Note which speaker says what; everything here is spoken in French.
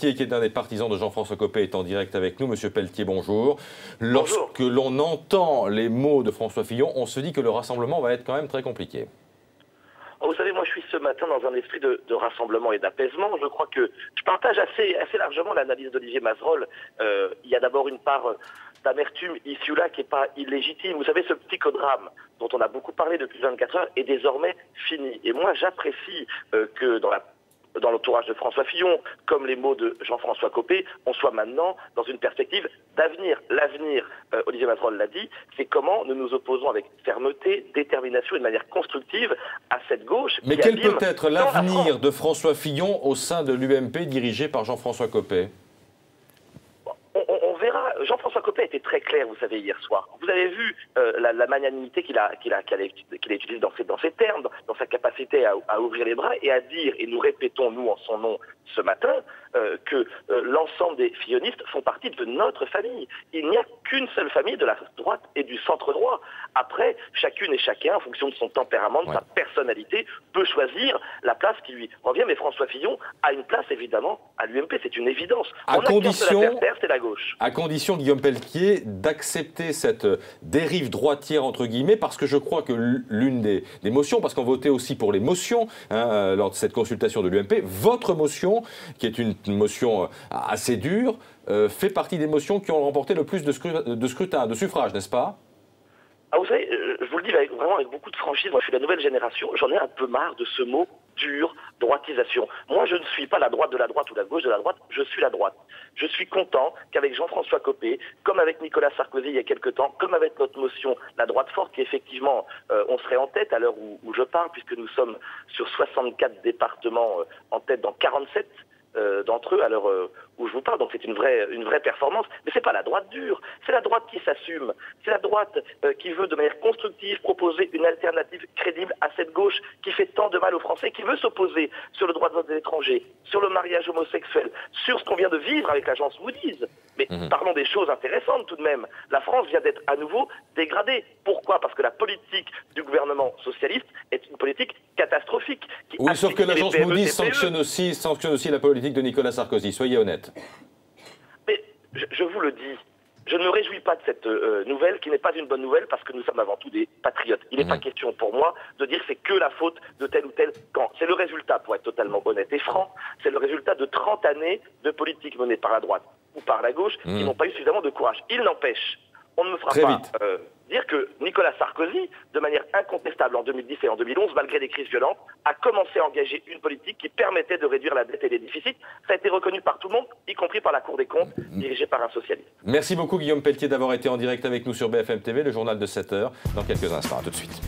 Speaker 1: Pelletier, qui est un des partisans de Jean-François Copé, est en direct avec nous. Monsieur Pelletier, bonjour. Lorsque l'on entend les mots de François Fillon, on se dit que le rassemblement va être quand même très compliqué.
Speaker 2: Oh, vous savez, moi je suis ce matin dans un esprit de, rassemblement et d'apaisement. Je crois que je partage assez, assez largement l'analyse d'Olivier Mazerolle. Euh, il y a d'abord une part d'amertume ici ou là qui n'est pas illégitime. Vous savez, ce psychodrame dont on a beaucoup parlé depuis 24 heures est désormais fini. Et moi j'apprécie euh, que dans la dans l'entourage de François Fillon, comme les mots de Jean-François Copé, on soit maintenant dans une perspective d'avenir. L'avenir, euh, Olivier Mazerol l'a dit, c'est comment nous nous opposons avec fermeté, détermination et de manière constructive à cette gauche.
Speaker 1: Mais quel peut être l'avenir de François Fillon au sein de l'UMP dirigé par Jean-François Copé?
Speaker 2: Jean-François Copé a été très clair, vous savez, hier soir. Vous avez vu euh, la, magnanimité qu'il a, qu'il a, qu'il utilisée dans ses, dans ses termes, dans, sa capacité à, ouvrir les bras et à dire, et nous répétons, nous, en son nom, ce matin, euh, que euh, l'ensemble des fillonistes font partie de notre famille. Il n'y a qu'une seule famille de la droite et du centre droit. Après, chacune et chacun, en fonction de son tempérament, de sa personnalité, peut choisir la place qui lui revient. Mais François Fillon a une place, évidemment, à l'UMP. C'est une évidence.
Speaker 1: À condition,
Speaker 2: c'est la gauche.
Speaker 1: À condition, Guillaume Pelletier, d'accepter cette dérive droitière, entre guillemets, parce que je crois que l'une des, motions, parce qu'on votait aussi pour les motions hein, euh, lors de cette consultation de l'UMP, votre motion, qui est une, motion euh, assez dure, euh, fait partie des motions qui ont remporté le plus de, de scrutins, de suffrages, n'est-ce pas?
Speaker 2: Ah, vous savez, je vous le dis vraiment avec beaucoup de franchise, moi je suis la nouvelle génération, j'en ai un peu marre de ce mot dur, droitisation. Moi je ne suis pas la droite de la droite ou la gauche de la droite, je suis la droite. Je suis content qu'avec Jean-François Copé, comme avec Nicolas Sarkozy il y a quelque temps, comme avec notre motion La droite forte, qui effectivement, euh, on serait en tête à l'heure où, je parle, puisque nous sommes sur 64 départements euh, en tête dans 47 euh, d'entre eux à l'heure euh, où je vous parle. Donc c'est une vraie, une vraie performance. Mais c'est pas la droite dure, c'est la droite qui s'assume. C'est la droite euh, qui veut de manière constructive proposer une alternative crédible à cette gauche qui fait tant de mal aux Français, qui veut s'opposer sur le droit de vote des étrangers, sur le mariage homosexuel, sur ce qu'on vient de vivre avec l'agence Moody's. Mais mhm. parlons des choses intéressantes tout de même. La France vient d'être à nouveau dégradée. Pourquoi? Parce que la politique du gouvernement socialiste est une politique catastrophique.
Speaker 1: Oui, sauf que l'agence Moody's sanctionne aussi, sanctionne aussi la politique de Nicolas Sarkozy. Soyez honnête.
Speaker 2: Mais je, vous le dis, je ne me réjouis pas de cette euh, nouvelle qui n'est pas une bonne nouvelle parce que nous sommes avant tout des patriotes. Il n'est pas mhm. question pour moi de dire que c'est que la faute de tel ou tel camp. C'est le résultat, pour être totalement honnête et franc, c'est le résultat de 30 années de politique menée par la droite ou par la gauche qui mhm. n'ont pas eu suffisamment de courage. Il n'empêche, on ne me fera pas euh, dire que Nicolas Sarkozy, de manière incontestable en 2010 et en 2011, malgré des crises violentes, a commencé à engager une politique qui permettait de réduire la dette et les déficits. Ça a été reconnu par tout le monde, y compris par la Cour des comptes, dirigée par un socialiste.
Speaker 1: Merci beaucoup Guillaume Pelletier d'avoir été en direct avec nous sur BFM TV, le journal de 7 heures, dans quelques instants. À tout de suite.